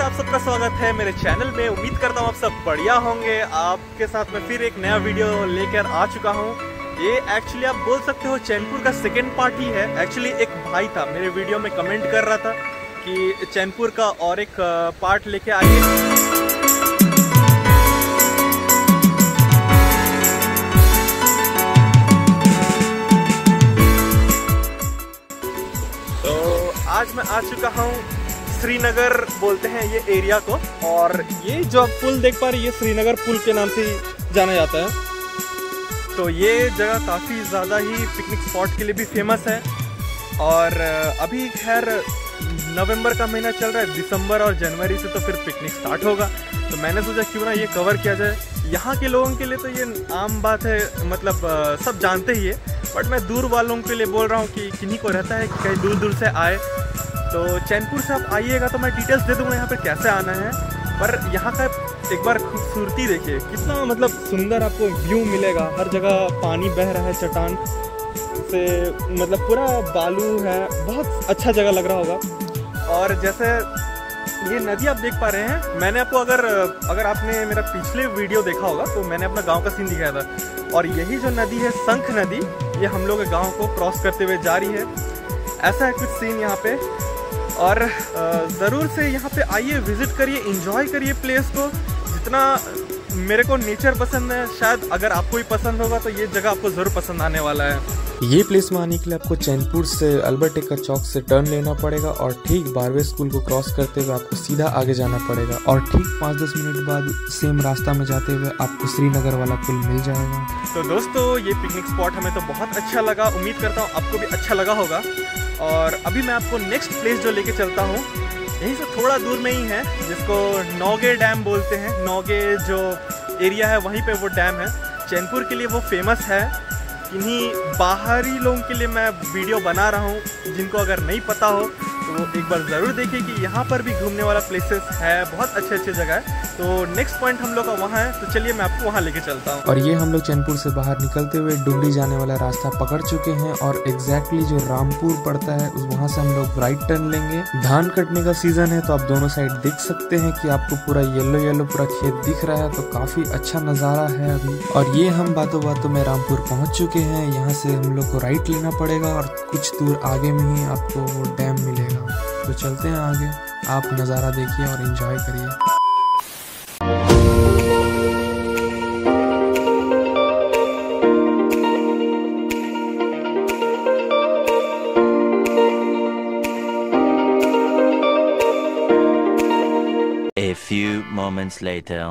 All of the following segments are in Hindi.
आप सबका स्वागत है मेरे चैनल में। उम्मीद करता हूँ आप सब बढ़िया होंगे। आपके साथ मैं फिर एक नया वीडियो लेकर आ चुका हूँ। ये एक्चुअली आप बोल सकते हो चैनपुर का सेकेंड पार्ट ही है। एक्चुअली एक भाई था, मेरे वीडियो में कमेंट कर रहा था कि चैनपुर का और एक पार्ट लेके आइए। आज मैं आ चुका हूँ श्रीनगर, बोलते हैं ये एरिया को। और ये जो आप पुल देख पा रहे ये श्रीनगर पुल के नाम से जाना जाता है। तो ये जगह काफ़ी ज़्यादा ही पिकनिक स्पॉट के लिए भी फ़ेमस है। और अभी खैर नवंबर का महीना चल रहा है, दिसंबर और जनवरी से तो फिर पिकनिक स्टार्ट होगा। तो मैंने सोचा क्यों ना ये कवर किया जाए। यहाँ के लोगों के लिए तो ये आम बात है मतलब सब जानते ही है। बट मैं दूर वालों के लिए बोल रहा हूँ कि किन्हीं को रहता है कि कहीं दूर दूर से आए। तो चैनपुर से आप आइएगा तो मैं डिटेल्स दे दूँगा यहाँ पर कैसे आना है। पर यहाँ का एक बार खूबसूरती देखिए, कितना मतलब सुंदर आपको व्यू मिलेगा। हर जगह पानी बह रहा है, चट्टान से मतलब पूरा बालू है। बहुत अच्छा जगह लग रहा होगा। और जैसे ये नदी आप देख पा रहे हैं, मैंने आपको अगर अगर आपने मेरा पिछले वीडियो देखा होगा तो मैंने अपना गाँव का सीन दिखाया था। और यही जो नदी है संख नदी ये हम लोग के गाँव को क्रॉस करते हुए जा रही है। ऐसा है कुछ सीन यहाँ पे। और ज़रूर से यहाँ पे आइए विज़िट करिए इन्जॉय करिए प्लेस को। जितना मेरे को नेचर पसंद है शायद अगर आपको भी पसंद होगा तो ये जगह आपको ज़रूर पसंद आने वाला है। ये प्लेस में आने के लिए आपको चैनपुर से अल्बर्ट एक्का चौक से टर्न लेना पड़ेगा और ठीक बारहवें स्कूल को क्रॉस करते हुए आपको सीधा आगे जाना पड़ेगा और ठीक पाँच दस मिनट बाद सेम रास्ता में जाते हुए आपको श्रीनगर वाला पुल मिल जाएगा। तो दोस्तों ये पिकनिक स्पॉट हमें तो बहुत अच्छा लगा। उम्मीद करता हूँ आपको भी अच्छा लगा होगा। और अभी मैं आपको नेक्स्ट प्लेस जो लेके चलता हूँ यहीं से थोड़ा दूर में ही है, जिसको नौगे डैम बोलते हैं। नौगे जो एरिया है, वहीं पे वो डैम है। चैनपुर के लिए वो फ़ेमस है। इन्हीं बाहरी लोगों के लिए मैं वीडियो बना रहा हूँ, जिनको अगर नहीं पता हो तो वो एक बार ज़रूर देखिए कि यहाँ पर भी घूमने वाला प्लेसेस है, बहुत अच्छे अच्छे जगह है। तो नेक्स्ट पॉइंट हम लोग का वहाँ है तो चलिए मैं आपको वहाँ लेके चलता हूँ। और ये हम लोग चैनपुर से बाहर निकलते हुए डुंगरी जाने वाला रास्ता पकड़ चुके हैं और एग्जैक्टली जो रामपुर पड़ता है, उस वहाँ से हम लोग राइट टर्न लेंगे। धान कटने का सीज़न है तो आप दोनों साइड देख सकते हैं कि आपको पूरा येलो येलो पूरा खेत दिख रहा है तो काफ़ी अच्छा नज़ारा है अभी। और ये हम बातों बातों में रामपुर पहुँच चुके हैं, यहाँ से हम लोग को राइट लेना पड़ेगा और कुछ दूर आगे में ही आपको वो डैम मिलेगा। तो चलते हैं आगे। आप नज़ारा देखिए और इन्जॉय करिए। A few moments later.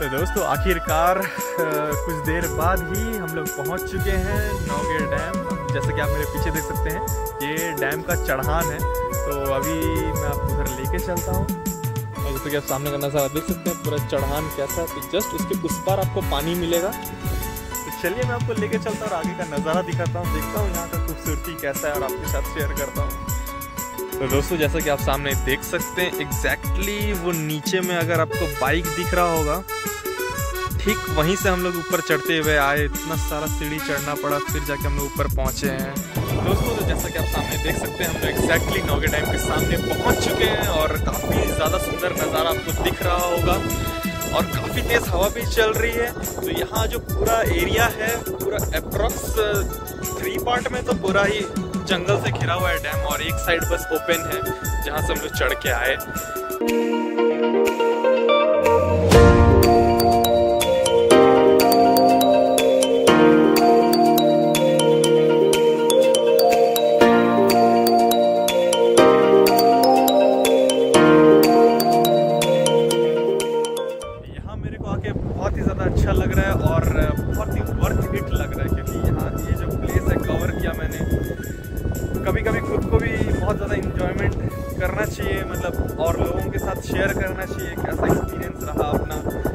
तो दोस्तों आखिरकार कुछ देर बाद ही हम लोग पहुँच चुके हैं नौगेर डैम। जैसे कि आप मेरे पीछे देख सकते हैं ये डैम का चढ़ान है। तो अभी मैं आपको उधर लेके चलता हूँ। और जैसे कि आप सामने का नज़ारा देख सकते हैं, पूरा चढ़ान कैसा है तो जस्ट उसके उस पार आपको पानी मिलेगा। तो चलिए मैं आपको लेके चलता हूँ और आगे का नज़ारा दिखाता हूँ, देखता हूँ यहाँ का खूबसूरती कैसा है और आपके साथ शेयर करता हूँ। तो दोस्तों, जैसा कि आप सामने देख सकते हैं एग्जैक्टली exactly वो नीचे में अगर आपको बाइक दिख रहा होगा, ठीक वहीं से हम लोग ऊपर चढ़ते हुए आए, इतना सारा सीढ़ी चढ़ना पड़ा, फिर जाके हम लोग ऊपर पहुँचे हैं। दोस्तों तो जैसा कि आप सामने देख सकते हैं, हम लोग एग्जैक्टली नौगे डैम के सामने पहुँच चुके हैं और काफ़ी ज़्यादा सुंदर नज़ारा आपको दिख रहा होगा और काफ़ी तेज़ हवा भी चल रही है। तो यहाँ जो पूरा एरिया है, पूरा अप्रॉक्स थ्री पार्ट में तो पूरा ही जंगल से घिरा हुआ है डैम और एक साइड बस ओपन है, जहाँ से हम लोग चढ़ के आए। ज़्यादा अच्छा लग रहा है और बहुत ही वर्थ हिट लग रहा है क्योंकि यहाँ ये जो प्लेस है कवर किया मैंने कभी कभी खुद को भी बहुत ज़्यादा इंजॉयमेंट करना चाहिए मतलब और लोगों के साथ शेयर करना चाहिए कैसा एक्सपीरियंस रहा अपना।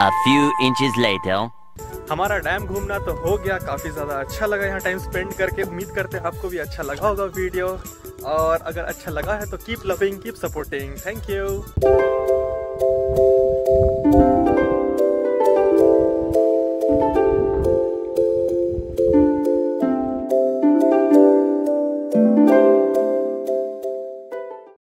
A few inches later. हमारा डैम घूमना तो हो गया, काफ़ी ज़्यादा अच्छा लगा यहाँ टाइम स्पेंड करके। उम्मीद करते हैं आपको भी अच्छा लगा होगा वीडियो और अगर अच्छा लगा है तो keep loving keep supporting thank you